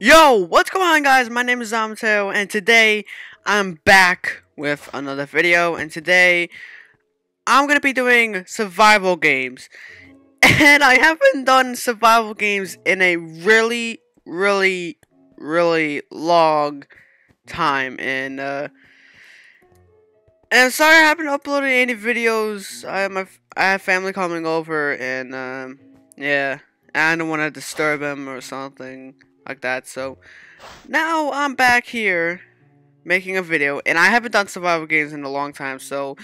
Yo, what's going on guys? My name is Zamateo and today I'm back with another video and today I'm going to be doing survival games. And I haven't done survival games in a really, really, really long time and uh and sorry I haven't uploaded any videos. I have my I have family coming over and um yeah, I don't want to disturb them or something like that. So now I'm back here making a video, and I haven't done survival games in a long time. So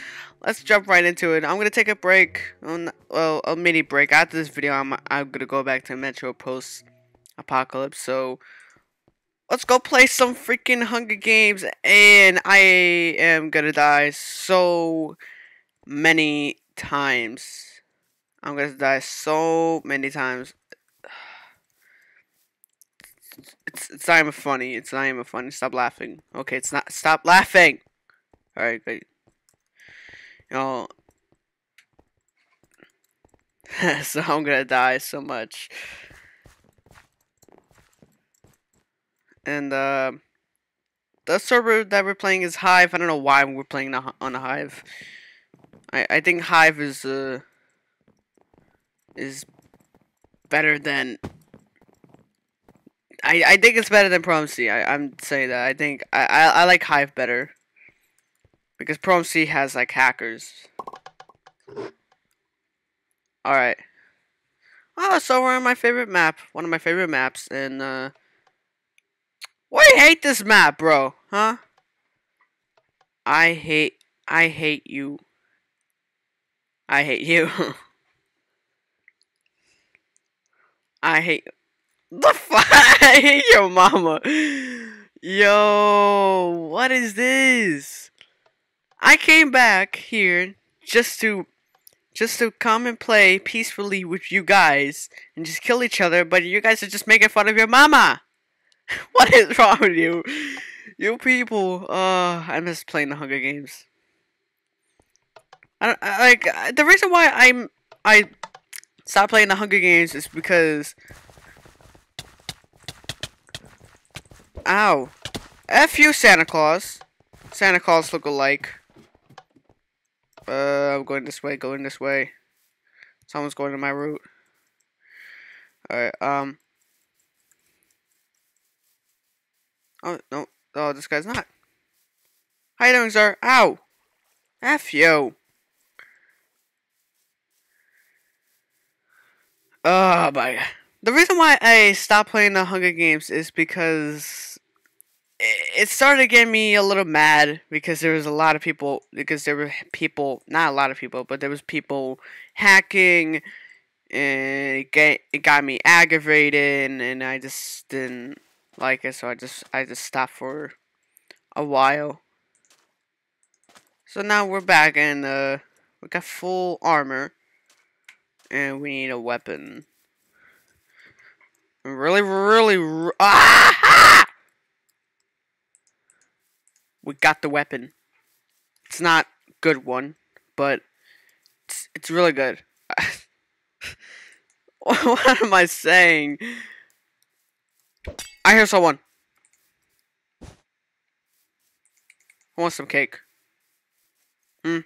let's jump right into it. I'm gonna take a break, um, well, a mini break. After this video, I'm I'm gonna go back to Metro Post Apocalypse. So let's go play some freaking Hunger Games, and I am gonna die so many times. I'm gonna die so many times. It's, it's not even funny. It's not even funny. Stop laughing. Okay, it's not. Stop laughing. All right, great. You so I'm gonna die so much. And uh, the server that we're playing is Hive. I don't know why we're playing on a Hive. I I think Hive is uh is better than I, I think it's better than Prom C. I, I'm saying that. I think I, I, I like Hive better. Because Prom C has like hackers. Alright. Oh, so we're on my favorite map. One of my favorite maps. And, uh... Why hate this map, bro? Huh? I hate... I hate you. I hate you. I hate... The fuck? Yo, mama. Yo, what is this? I came back here just to just to come and play peacefully with you guys and just kill each other, but you guys are just making fun of your mama. what is wrong with you? You people, uh, I miss playing the Hunger Games. I, I like the reason why I'm I stopped playing the Hunger Games is because Ow. F you, Santa Claus. Santa Claus look alike. Uh, I'm going this way, going this way. Someone's going to my route. Alright, um. Oh, no. Oh, this guy's not. How you doing, sir? Ow! F you. Oh, my. The reason why I stopped playing the Hunger Games is because it started getting me a little mad because there was a lot of people because there were people not a lot of people but there was people hacking and it, it got me aggravated and I just didn't like it. So I just I just stopped for a while. So now we're back and uh we got full armor and we need a weapon really really ah! we got the weapon. It's not good one, but it's, it's really good. what am I saying? I hear someone. I want some cake. Hmm.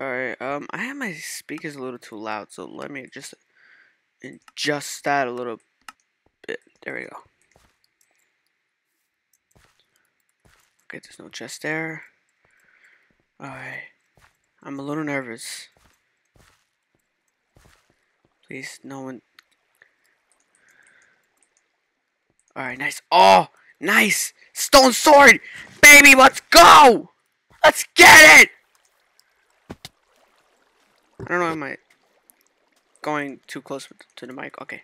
Alright, um, I have my speakers a little too loud, so let me just adjust that a little bit. There we go. Okay, there's no chest there. Alright. I'm a little nervous. Please, no one. Alright, nice. Oh, nice! Stone sword! Baby, let's go! Let's get it! I don't know, am I going too close to the mic. Okay.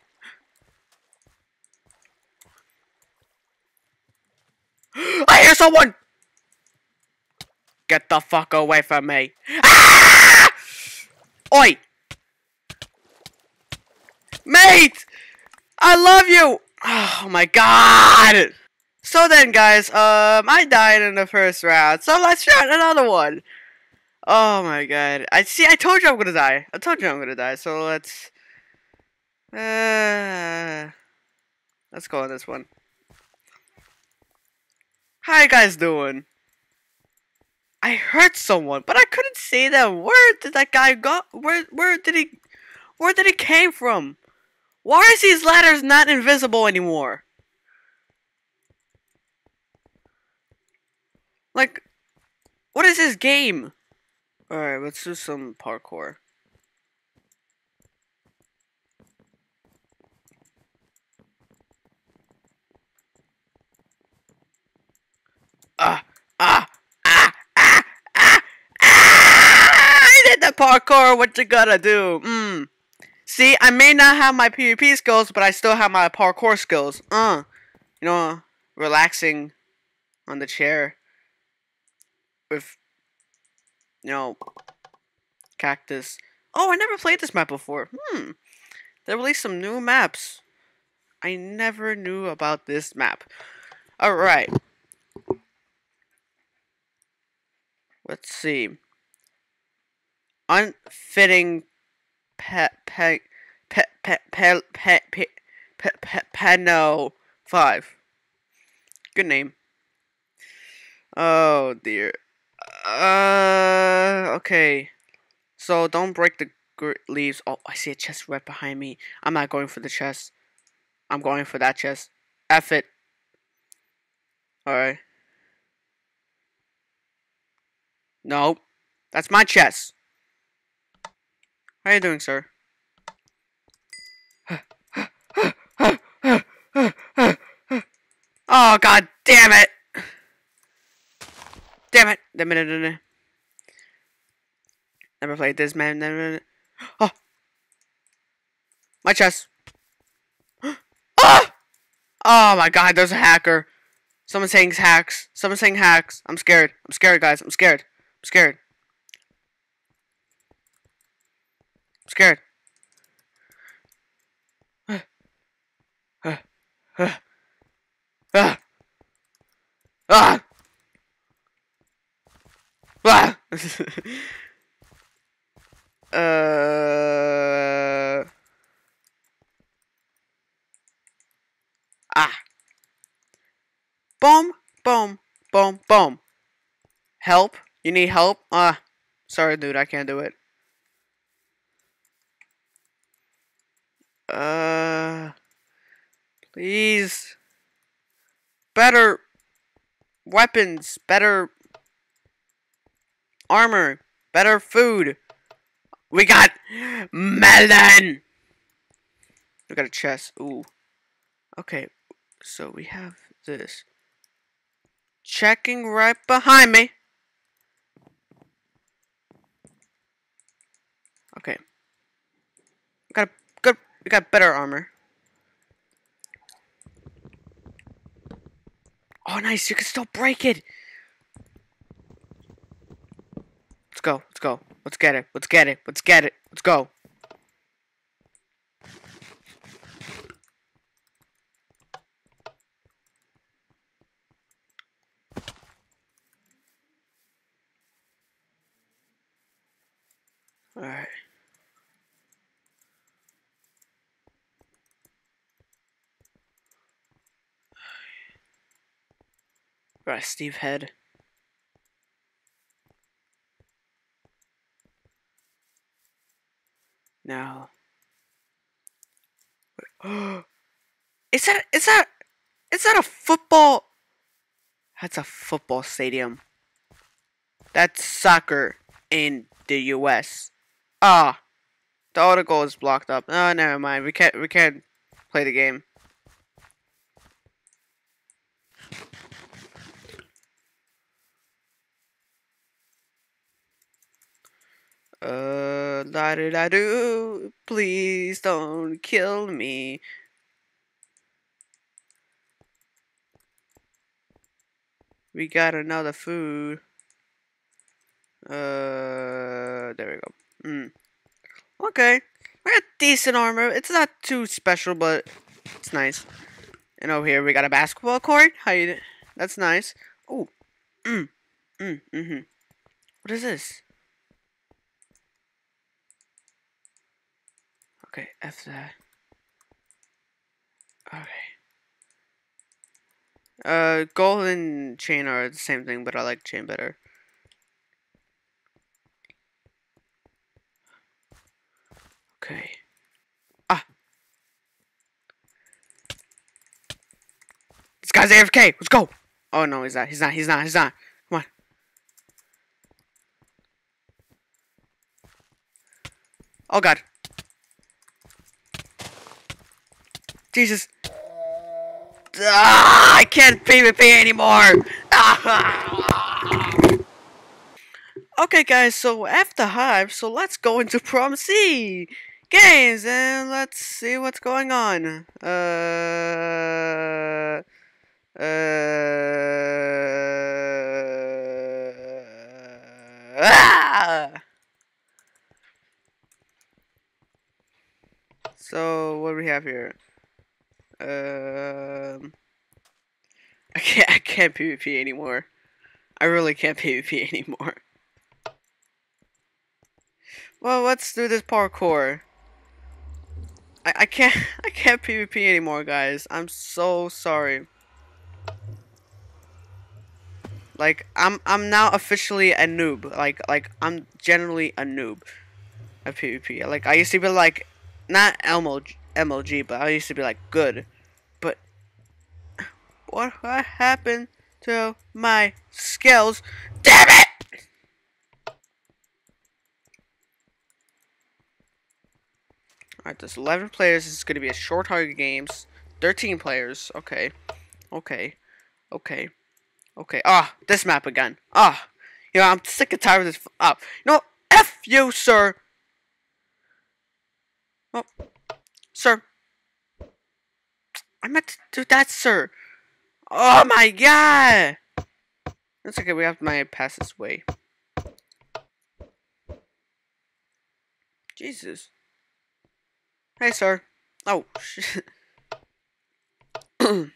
I hear someone! Get the fuck away from me. Ah! Oi! Mate! I love you! Oh my god! So then, guys, um, I died in the first round, so let's try another one. Oh my god. I see. I told you I'm gonna die. I told you I'm gonna die. So let's. Uh, let's go on this one. How you guys doing? I hurt someone, but I couldn't see them. Where did that guy go? Where where did he? Where did he came from? Why is these ladders not invisible anymore? Like, what is this game? Alright, let's do some parkour. Ah, ah, ah, ah, ah, ah! I did the parkour, what you gotta do? Mmm. See, I may not have my PvP skills, but I still have my parkour skills. Uh, you know, relaxing on the chair with know, cactus. Oh, I never played this map before. Hmm. They released some new maps. I never knew about this map. Alright. Let's see. Unfitting pet pet pet pet pet pet pet pet pet pano five. Good name. Oh dear. Uh, okay. So don't break the leaves. Oh, I see a chest right behind me. I'm not going for the chest. I'm going for that chest. F it. Alright. No. That's my chest. How you doing, sir? oh, god damn it! Damn it! Damn it! Never played this, man. Never. Oh! My chest! oh! Oh my god, there's a hacker. Someone's saying hacks. Someone's saying hacks. I'm scared. I'm scared, guys. I'm scared. I'm scared. I'm scared. ah! Ah! Ah! uh. Ah. Boom, boom, boom, boom. Help? You need help? Ah. Sorry, dude, I can't do it. Uh. Please. Better weapons. Better armor, better food. We got melon. We got a chest. Ooh. Okay, so we have this. Checking right behind me. Okay. We got a good. We got better armor. Oh, nice! You can still break it. Go. Let's go. Let's get it. Let's get it. Let's get it. Let's go. Alright. A Steve head. Now, is that is that is that a football? That's a football stadium. That's soccer in the U.S. Ah, the article is blocked up. Oh, never mind. We can't we can't play the game. Uh, la da da do, please don't kill me. We got another food. Uh, there we go. Hmm. Okay. We got decent armor. It's not too special, but it's nice. And over here we got a basketball court. How you? That's nice. Oh. Mm. Mm. Mm. -hmm. What is this? Okay, F that. Okay. Uh, gold and chain are the same thing, but I like chain better. Okay. Ah. This guy's AFK. Let's go. Oh no, he's not. He's not. He's not. He's not. Come on. Oh god. Jesus. Ah, I can't PvP anymore. Ah. Okay, guys. So after hype, so let's go into Prom C games and let's see what's going on. Uh. Uh. Ah! So what do we have here? Um, I can't. I can't PvP anymore. I really can't PvP anymore. Well, let's do this parkour. I, I can't. I can't PvP anymore, guys. I'm so sorry. Like I'm. I'm now officially a noob. Like like I'm generally a noob at PvP. Like I used to be like, not Elmo MLG, but I used to be like good. But what, happened to my skills? Damn it! Alright, there's 11 players. Is going to be a short target games. 13 players. Okay. Okay. Okay. Okay. Ah, oh, this map again. Ah. Oh, you know, I'm sick and tired of this. Up. Oh, know, F you, sir. Oh. Sir. I meant to do that, sir. Oh my god! That's okay, we have my pass this way. Jesus. Hey, sir. Oh, shit. go,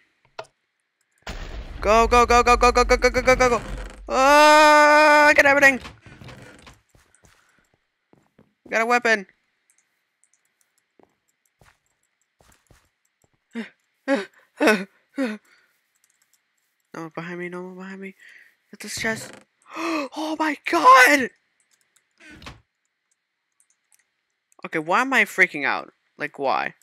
go, go, go, go, go, go, go, go, go, go, go. Oh, get everything. Got a weapon. No one behind me, no one behind me. Get this chest. Oh my god! Okay, why am I freaking out? Like, why?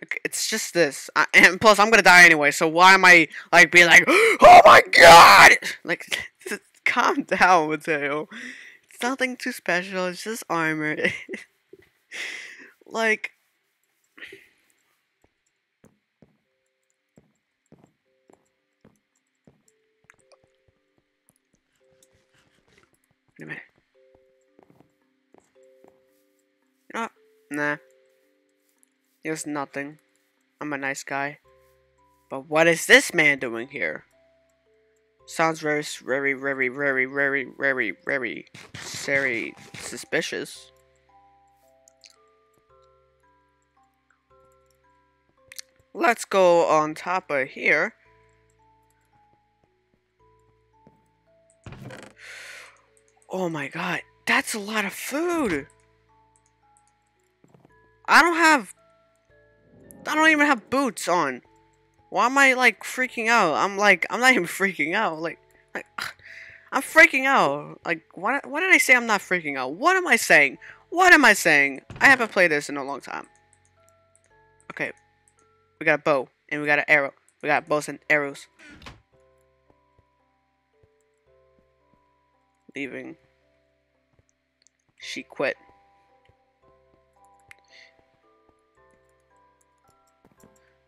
Like, it's just this. I, and plus, I'm gonna die anyway, so why am I, like, being like, Oh my god! Like, calm down, Mateo. It's nothing too special, it's just armor. like, Wait a minute. What? Nah. It was nothing. I'm a nice guy. But what is this man doing here? Sounds very, very, very, very, very, very, very, very suspicious. Let's go on top of here. Oh my god, that's a lot of food. I don't have... I don't even have boots on. Why am I, like, freaking out? I'm, like, I'm not even freaking out. Like, like I'm freaking out. Like, why, why did I say I'm not freaking out? What am I saying? What am I saying? I haven't played this in a long time. Okay. We got a bow. And we got an arrow. We got bows and arrows. Leaving. She quit.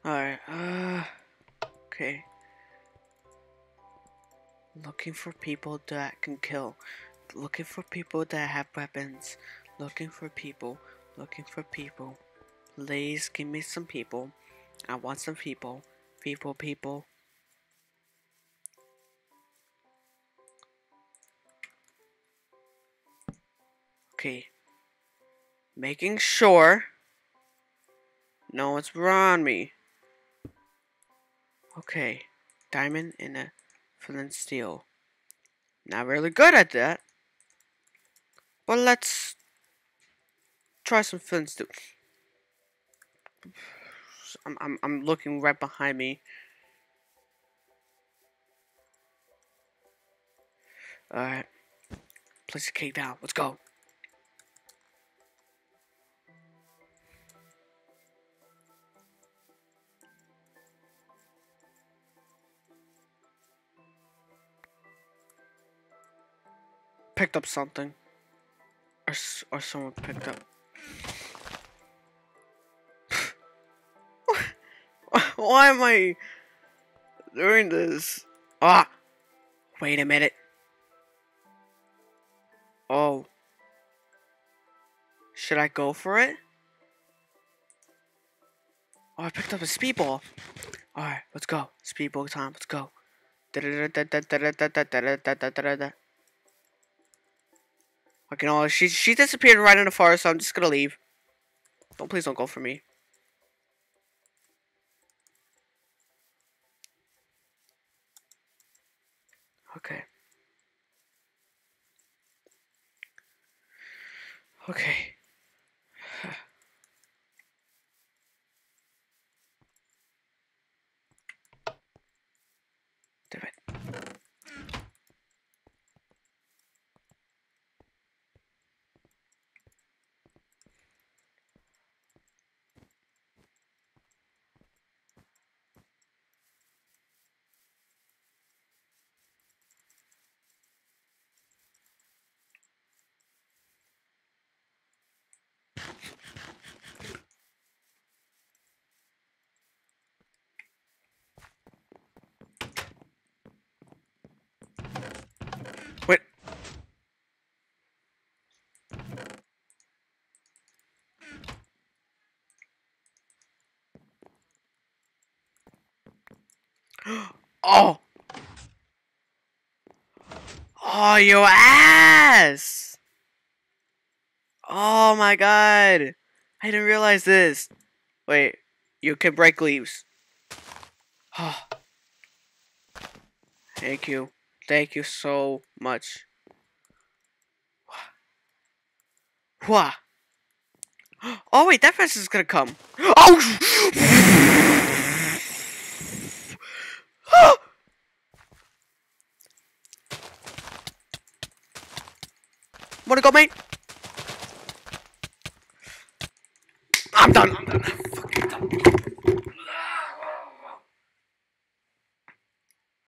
Alright, uh, okay. Looking for people that can kill. Looking for people that have weapons. Looking for people. Looking for people. Please give me some people. I want some people. People, people. Okay. Making sure no one's around me. Okay. Diamond and a flint steel. Not really good at that. But let's try some flint steel. I'm, I'm, I'm looking right behind me. Alright. Place the cake down. Let's go. Picked up something. Or, or someone picked up. Why am I doing this? Ah! Wait a minute. Oh. Should I go for it? Oh, I picked up a speedball. Alright, let's go. Speedball time, let's go. Okay, no, she, she disappeared right in the forest, so I'm just gonna leave. Don't, please don't go for me. Okay. Okay. Damn it. Wait. oh. Oh, your ass. Oh my god. I didn't realize this. Wait, you can break leaves. Oh. Thank you. Thank you so much. Wha? Oh wait, that fence is gonna come. Oh! Wanna go, mate? I'm done. I'm done. I'm fucking done.